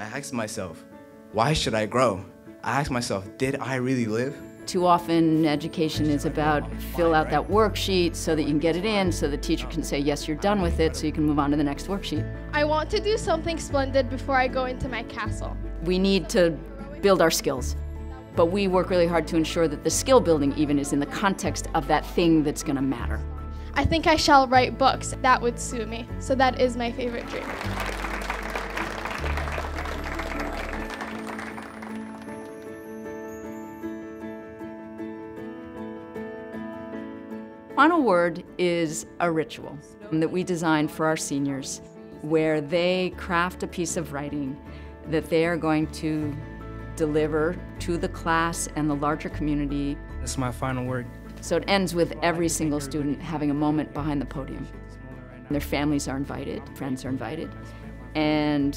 I asked myself, why should I grow? I asked myself, did I really live? Too often, education is about fill out that worksheet so that you can get it in, so the teacher can say, yes, you're done with it, so you can move on to the next worksheet. I want to do something splendid before I go into my castle. We need to build our skills, but we work really hard to ensure that the skill building even is in the context of that thing that's going to matter. I think I shall write books. That would suit me. So that is my favorite dream. Final Word is a ritual that we designed for our seniors where they craft a piece of writing that they are going to deliver to the class and the larger community. This is my final word. So it ends with every single student having a moment behind the podium. Their families are invited, friends are invited, and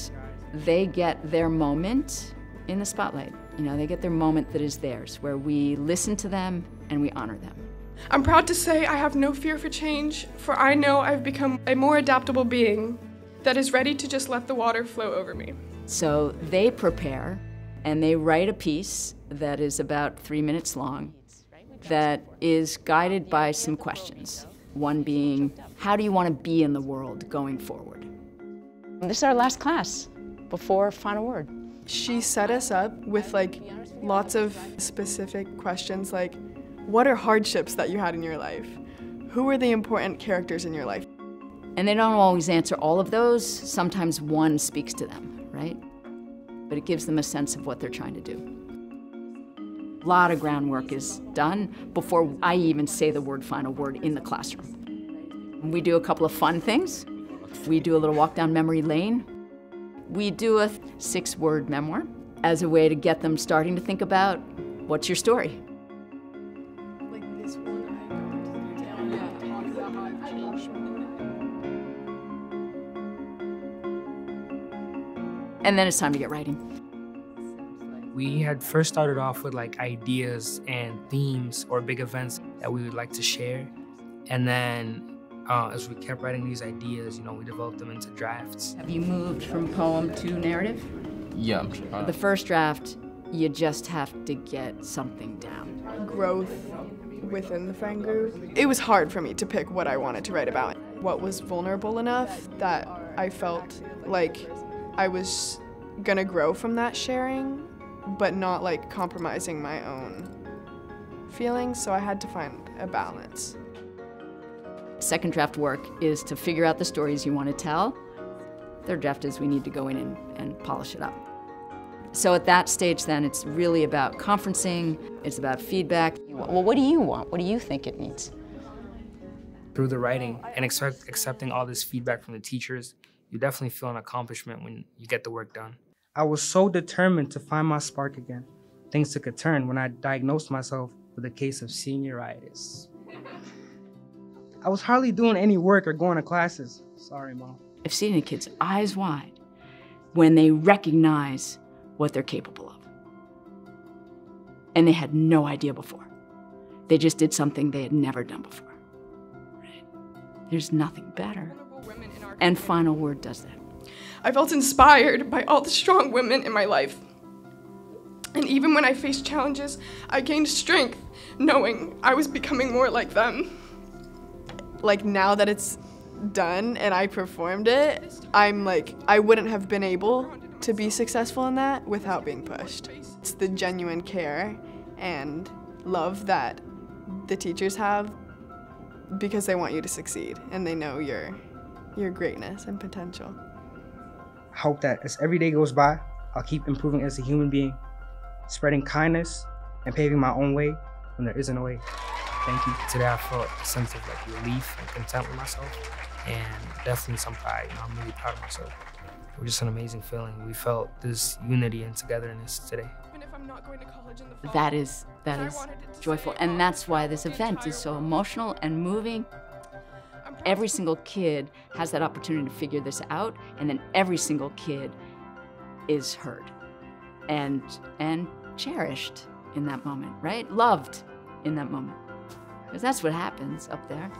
they get their moment in the spotlight. You know, they get their moment that is theirs, where we listen to them and we honor them. I'm proud to say I have no fear for change, for I know I've become a more adaptable being that is ready to just let the water flow over me. So they prepare and they write a piece that is about three minutes long that is guided by some questions. One being, how do you want to be in the world going forward? This is our last class before final word. She set us up with like lots of specific questions like, what are hardships that you had in your life? Who are the important characters in your life? And they don't always answer all of those. Sometimes one speaks to them, right? But it gives them a sense of what they're trying to do. A lot of groundwork is done before I even say the word final word in the classroom. We do a couple of fun things. We do a little walk down memory lane. We do a six word memoir as a way to get them starting to think about what's your story? And then it's time to get writing. We had first started off with like ideas and themes or big events that we would like to share. And then uh, as we kept writing these ideas, you know, we developed them into drafts. Have you moved from poem to narrative? Yeah, I'm sure. The first draft, you just have to get something down. Growth within the group. It was hard for me to pick what I wanted to write about. What was vulnerable enough that I felt like I was gonna grow from that sharing, but not like compromising my own feelings, so I had to find a balance. Second draft work is to figure out the stories you want to tell. Third draft is we need to go in and, and polish it up. So at that stage then, it's really about conferencing, it's about feedback. Well, what do you want? What do you think it needs? Through the writing and accept, accepting all this feedback from the teachers, you definitely feel an accomplishment when you get the work done. I was so determined to find my spark again. Things took a turn when I diagnosed myself with a case of senioritis. I was hardly doing any work or going to classes. Sorry, Mom. I've seen the kids eyes wide when they recognize what they're capable of. And they had no idea before. They just did something they had never done before. Right? There's nothing better. And Final Word does that. I felt inspired by all the strong women in my life. And even when I faced challenges, I gained strength knowing I was becoming more like them. Like now that it's done and I performed it, I'm like, I wouldn't have been able to be successful in that without being pushed. It's the genuine care and love that the teachers have because they want you to succeed and they know your your greatness and potential. I hope that as every day goes by, I'll keep improving as a human being, spreading kindness and paving my own way when there isn't a way. Thank you. Today I felt a sense of like relief and content with myself and definitely some pride. You know, I'm really proud of myself. It was just an amazing feeling. We felt this unity and togetherness today. That is that is joyful, and that's why this event is so emotional and moving. Every single kid has that opportunity to figure this out, and then every single kid is heard and and cherished in that moment, right? Loved in that moment. Because that's what happens up there.